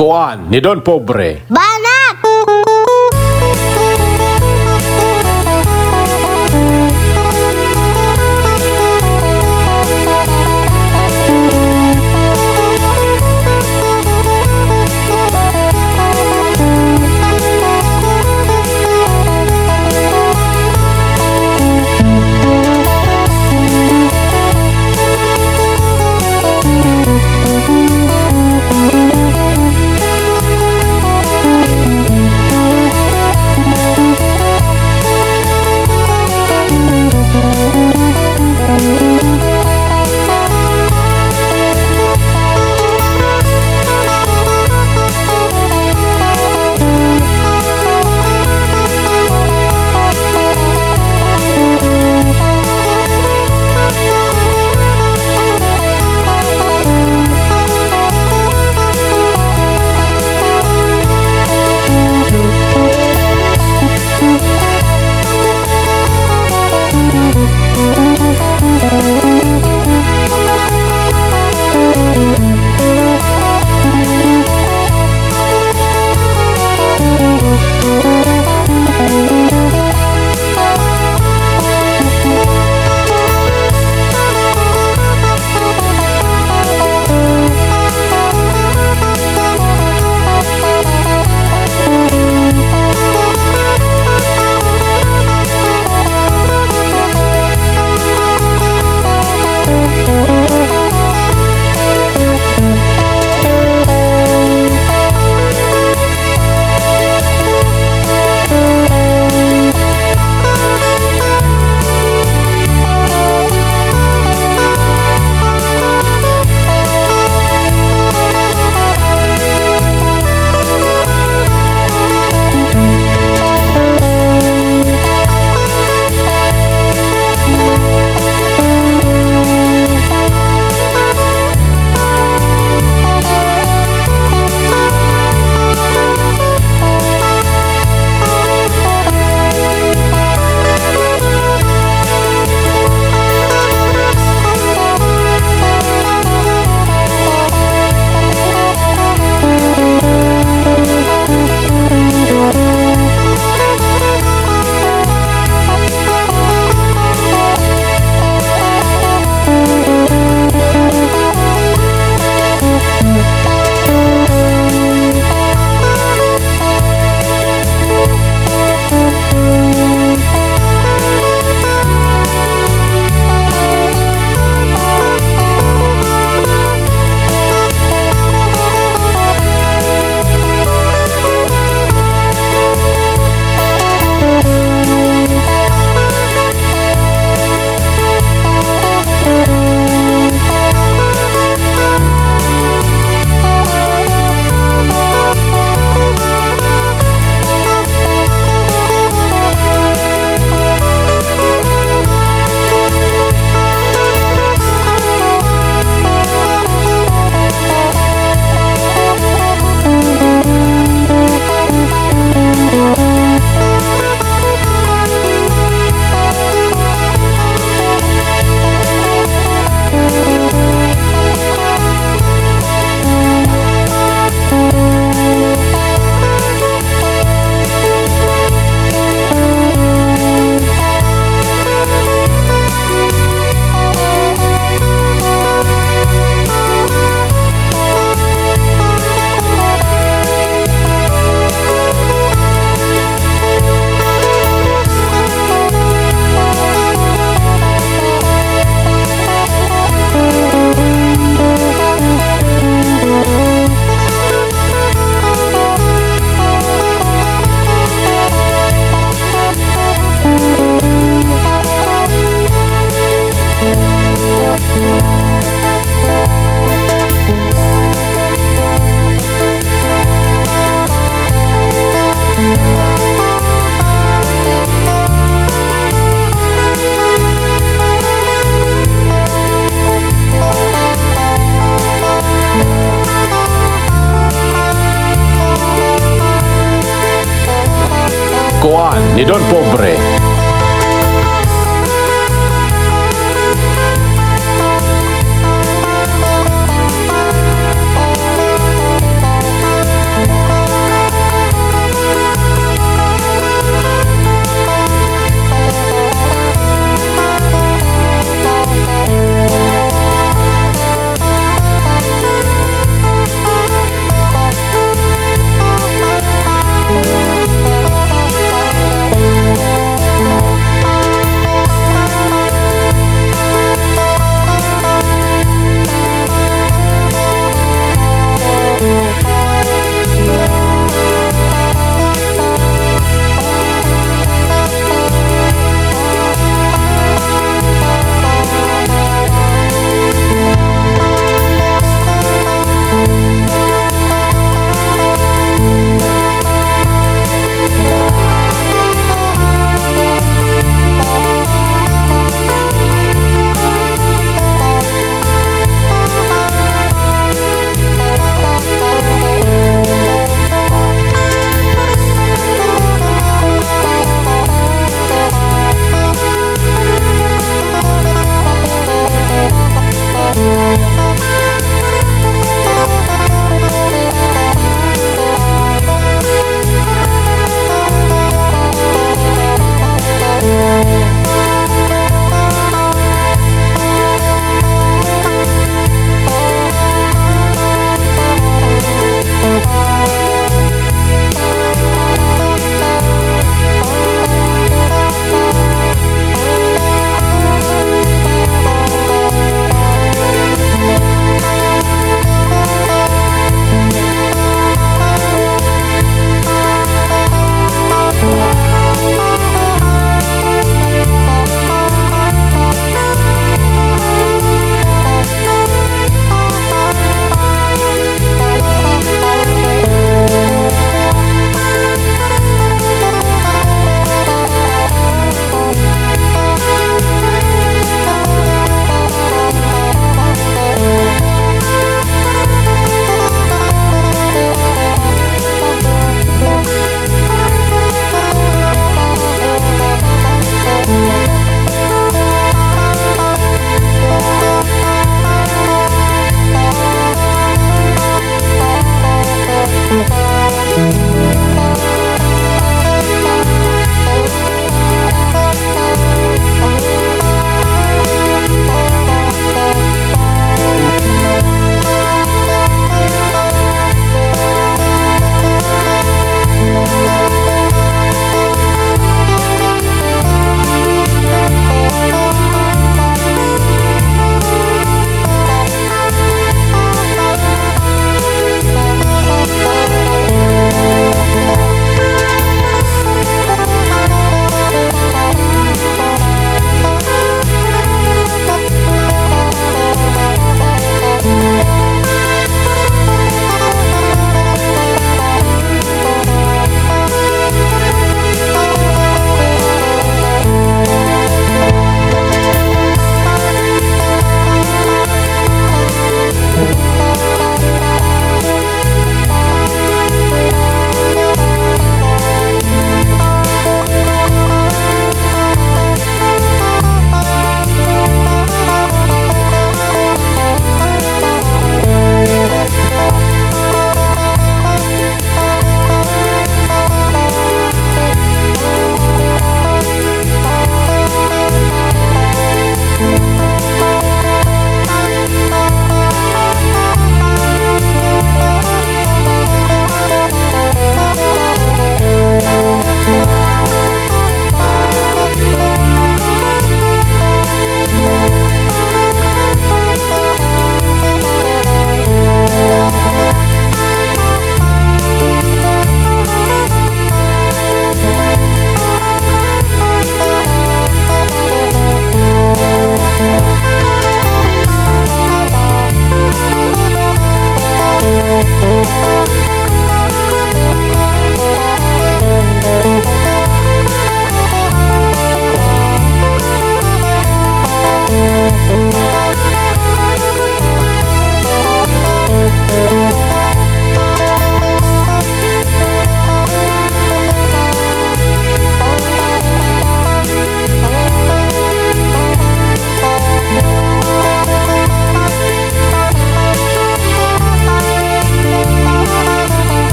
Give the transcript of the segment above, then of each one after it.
Koan ni Don Pobre. Banat! Ni Don Pobre.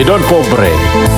Ni Don Pobre.